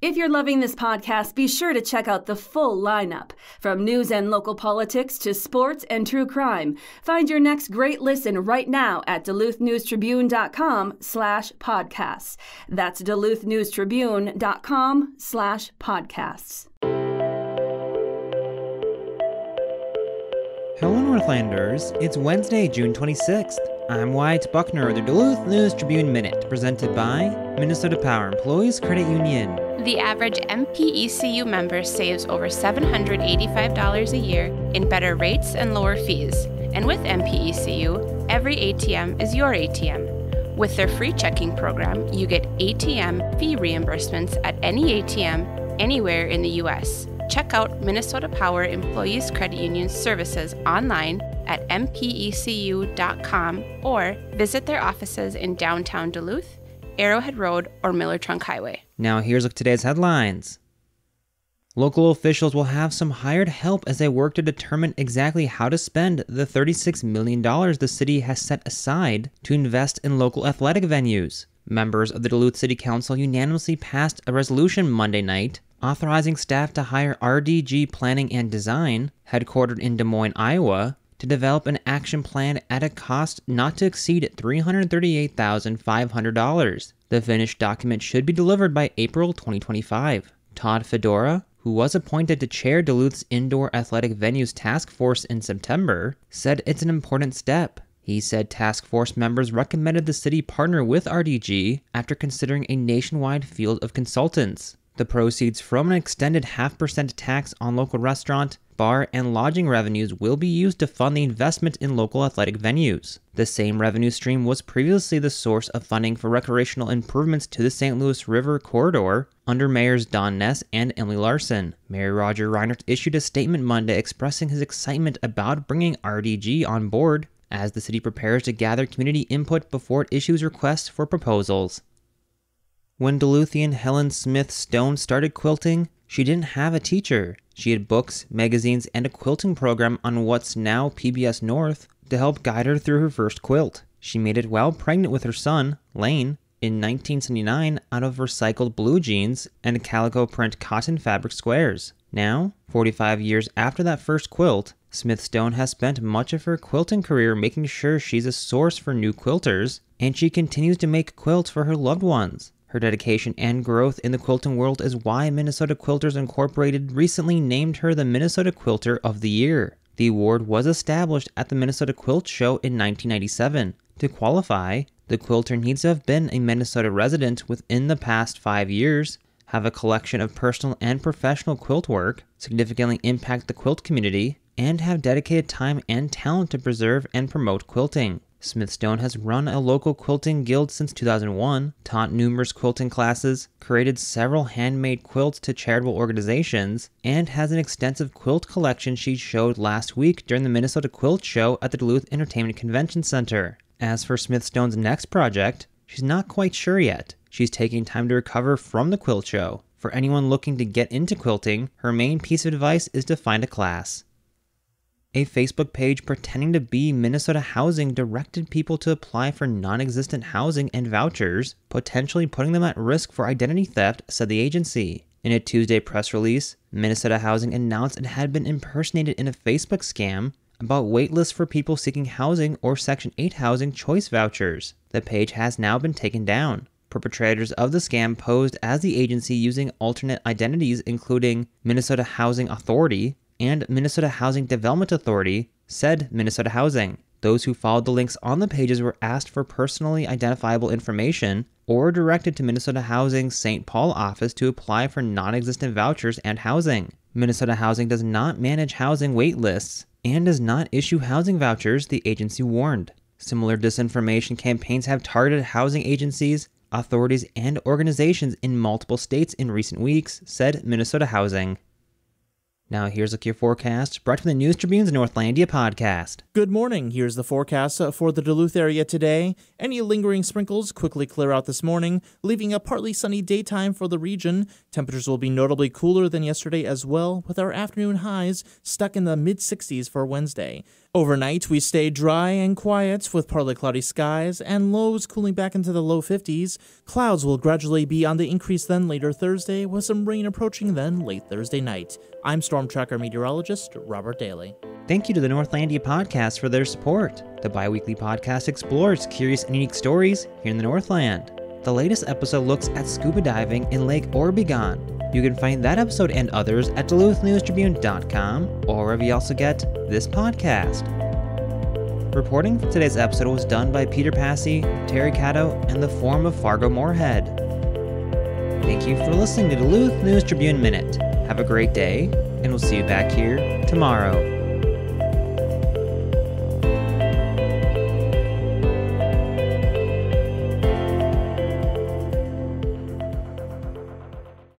If you're loving this podcast, be sure to check out the full lineup. From news and local politics to sports and true crime. Find your next great listen right now at duluthnewstribune.com slash podcasts. That's duluthnewstribune.com slash podcasts. Hello, Northlanders. It's Wednesday, June 26th. I'm Wyatt Buckner, of the Duluth News Tribune Minute, presented by Minnesota Power Employees Credit Union. The average MPECU member saves over $785 a year in better rates and lower fees. And with MPECU, every ATM is your ATM. With their free checking program, you get ATM fee reimbursements at any ATM anywhere in the U.S. Check out Minnesota Power Employees Credit Union services online at mpecu.com or visit their offices in downtown Duluth, Arrowhead Road, or Miller Trunk Highway. Now, here's today's headlines. Local officials will have some hired help as they work to determine exactly how to spend the $36 million the city has set aside to invest in local athletic venues. Members of the Duluth City Council unanimously passed a resolution Monday night authorizing staff to hire RDG Planning and Design, headquartered in Des Moines, Iowa, to develop an action plan at a cost not to exceed $338,500. The finished document should be delivered by April 2025. Todd Fedora, who was appointed to chair Duluth's Indoor Athletic Venues Task Force in September, said it's an important step. He said task force members recommended the city partner with RDG after considering a nationwide field of consultants. The proceeds from an extended half percent tax on local restaurant, bar, and lodging revenues will be used to fund the investment in local athletic venues. The same revenue stream was previously the source of funding for recreational improvements to the St. Louis River corridor under mayors Don Ness and Emily Larson. Mayor Roger Reinert issued a statement Monday expressing his excitement about bringing RDG on board as the city prepares to gather community input before it issues requests for proposals. When Duluthian Helen Smith Stone started quilting, she didn't have a teacher. She had books, magazines, and a quilting program on what's now PBS North to help guide her through her first quilt. She made it while pregnant with her son, Lane, in 1979 out of recycled blue jeans and calico print cotton fabric squares. Now, 45 years after that first quilt, Smith Stone has spent much of her quilting career making sure she's a source for new quilters, and she continues to make quilts for her loved ones. Her dedication and growth in the quilting world is why Minnesota Quilters Incorporated recently named her the Minnesota Quilter of the Year. The award was established at the Minnesota Quilt Show in 1997. To qualify, the quilter needs to have been a Minnesota resident within the past five years, have a collection of personal and professional quilt work, significantly impact the quilt community, and have dedicated time and talent to preserve and promote quilting. Smith Stone has run a local quilting guild since 2001, taught numerous quilting classes, created several handmade quilts to charitable organizations, and has an extensive quilt collection she showed last week during the Minnesota Quilt Show at the Duluth Entertainment Convention Center. As for Smithstone's next project, she's not quite sure yet. She's taking time to recover from the quilt show. For anyone looking to get into quilting, her main piece of advice is to find a class. A Facebook page pretending to be Minnesota Housing directed people to apply for non existent housing and vouchers, potentially putting them at risk for identity theft, said the agency. In a Tuesday press release, Minnesota Housing announced it had been impersonated in a Facebook scam about waitlists for people seeking housing or Section 8 housing choice vouchers. The page has now been taken down. Perpetrators of the scam posed as the agency using alternate identities, including Minnesota Housing Authority, and Minnesota Housing Development Authority said Minnesota Housing. Those who followed the links on the pages were asked for personally identifiable information or directed to Minnesota Housing's St. Paul office to apply for non existent vouchers and housing. Minnesota Housing does not manage housing wait lists and does not issue housing vouchers, the agency warned. Similar disinformation campaigns have targeted housing agencies, authorities, and organizations in multiple states in recent weeks, said Minnesota Housing. Now, here's a your forecast brought from the News Tribune's Northlandia podcast. Good morning. Here's the forecast for the Duluth area today. Any lingering sprinkles quickly clear out this morning, leaving a partly sunny daytime for the region. Temperatures will be notably cooler than yesterday as well, with our afternoon highs stuck in the mid 60s for Wednesday. Overnight, we stay dry and quiet with partly cloudy skies and lows cooling back into the low 50s. Clouds will gradually be on the increase then later Thursday, with some rain approaching then late Thursday night. I'm Storm Tracker meteorologist Robert Daly. Thank you to the Northlandia podcast for their support. The bi weekly podcast explores curious and unique stories here in the Northland. The latest episode looks at scuba diving in Lake Ore-Be-Gone. You can find that episode and others at DuluthNewsTribune.com or wherever you also get this podcast. Reporting for today's episode was done by Peter Passi, Teri Cadeau, and the Forum of Fargo Moorhead. Thank you for listening to Duluth News Tribune Minute. Have a great day, and we'll see you back here tomorrow.